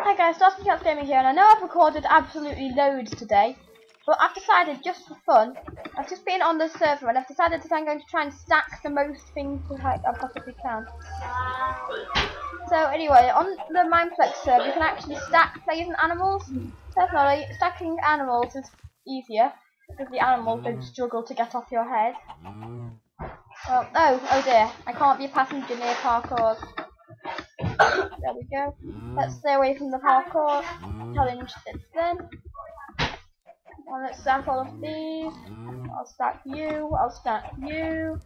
Hi guys, Starsky Cats Gaming here, and I know I've recorded absolutely loads today, but I've decided just for fun, I've just been on the server and I've decided that I'm going to try and stack the most things I possibly can. So anyway, on the Mineplex server, you can actually stack players and animals. Definitely, stacking animals is easier because the animals don't struggle to get off your head. Well, oh, oh dear, I can't be a passenger near parkour. There we go. Mm. Let's stay away from the parkour. Mm. Challenge this then. Well, let's stack all of these. Mm. I'll stack you. I'll stack you.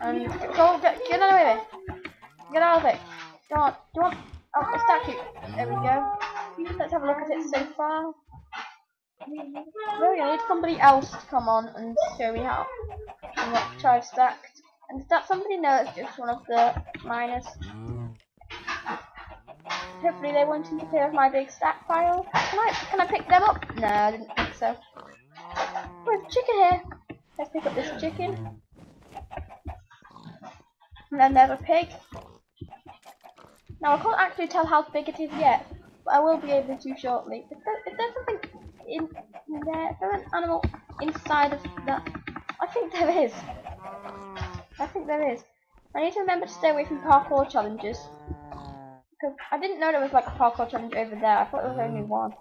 And go get get out of it. Get out of it. Go on. Do you want? Oh, I'll stack you. There we go. Let's have a look at it so far. Really, I need somebody else to come on and show me how and what try stacked. And that somebody know it's just one of the miners? Hopefully they won't interfere with my big stack pile. Can I can I pick them up? No, I didn't think so. There's a chicken here. Let's pick up this chicken. And then there's a pig. Now I can't actually tell how big it is yet, but I will be able to shortly. If, there, if there's something in, there, if an animal inside of that, I think there is. I think there is. I need to remember to stay away from parkour challenges. Because I didn't know there was like a parkour challenge over there. I thought there was only one.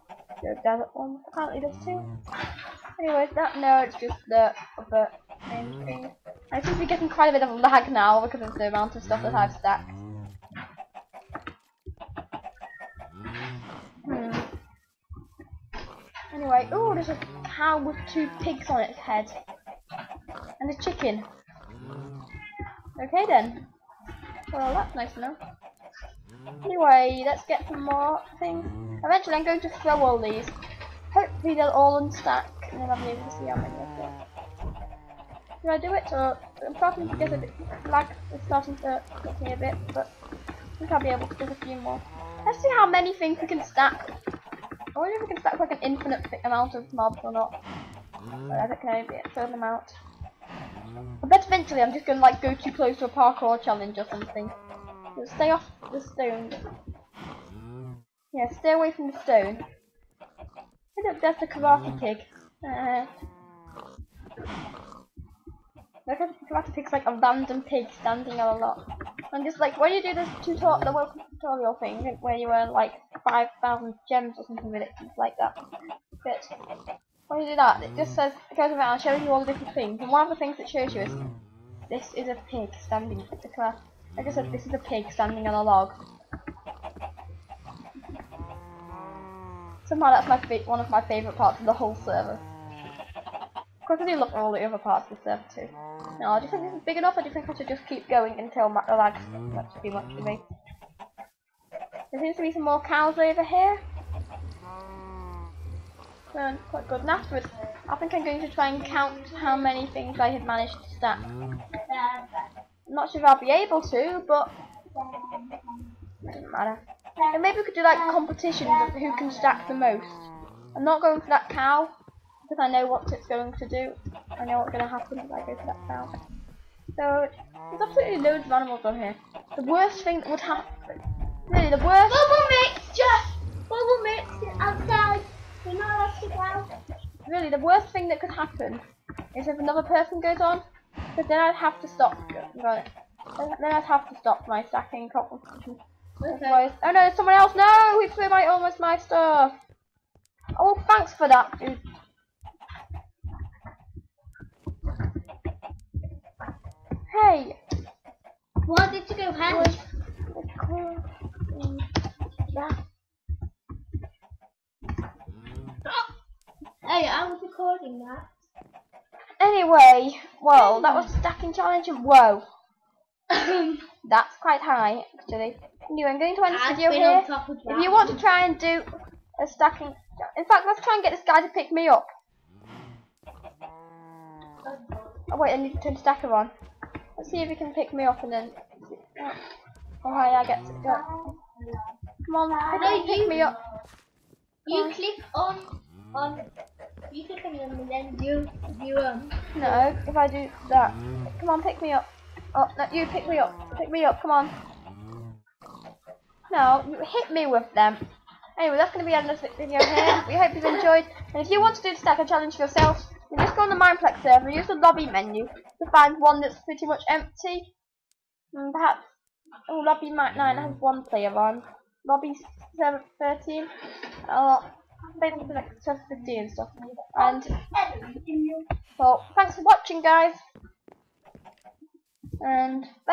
The desert one. Apparently there's two. Anyways, that no, it's just the other main screen. I seem to be getting quite a bit of lag now because of the amount of stuff that I've stacked. Hmm. Anyway, oh, there's a cow with two pigs on its head. And a chicken. Okay then. Well, that's nice know. Anyway, let's get some more things. Eventually I'm going to throw all these. Hopefully they'll all unstack and then I'll be able to see how many I've got. Did I do it? Or I'm starting to get a bit lag it's starting to get me a bit, but I think I'll be able to do a few more. Let's see how many things we can stack. I wonder if we can stack like an infinite amount of mobs or not. But I don't know, a certain amount. I bet eventually I'm just gonna like go too close to a parkour challenge or something. So stay off the stone. Yeah, stay away from the stone. I don't that's the karate pig. Uh, look the karate pig's like a random pig standing on a lot. I'm just like, when you do this tutorial, the welcome tutorial thing, where you earn like 5,000 gems or something ridiculous like that. But when you do that, mm. it just says, it goes around showing you all the different things. And one of the things it shows you is, mm. this is a pig standing. Like I said, this is a pig standing on a log. Somehow that's my one of my favourite parts of the whole server. Of course, I do love all the other parts of the server too. Now, do you think this is big enough, or do you think I should just keep going until my lag that's too much for me? There seems to be some more cows over here. Quite good. And afterwards, I think I'm going to try and count how many things I have managed to stack. I'm not sure if I'll be able to, but it doesn't matter. And maybe we could do like competitions of who can stack the most. I'm not going for that cow because I know what it's going to do. I know what's going to happen if I go for that cow. So there's absolutely loads of animals on here. The worst thing that would happen, really, the worst. Bubble mixture! Bubble mixture outside! You're not allowed to go out. Really, the worst thing that could happen is if another person goes on, because then I'd have to stop. Right. Then I'd have to stop my stacking competition. Otherwise, oh no, there's someone else. No, he threw my almost my stuff. Oh, thanks for that, dude. Hey, What did you go hand? was that? Hey, I that. Anyway, well, that was the stacking challenge, and whoa, that's quite high actually. Anyway, I'm going to end this video here. on top of If you want to try and do a stacking, in fact, let's try and get this guy to pick me up. Oh wait, I need to turn stacker on. Let's see if he can pick me up and then. Oh hi, I get to go. Come on, No, pick you- me up. You click on on you click on them and then you you um No, if I do that. Come on, pick me up. Oh, no, you pick me up. Pick me up, come on. No, you hit me with them. Anyway, that's going to be of this video here. We hope you've enjoyed. And if you want to do the stacker challenge yourself, then just go on the Mineplex server, and use the lobby menu to find one that's pretty much empty. And perhaps, oh, lobby Mike 9 has one player on. Lobby server 13, or maybe like server 15 and stuff. And, well, thanks for watching, guys. And, bye.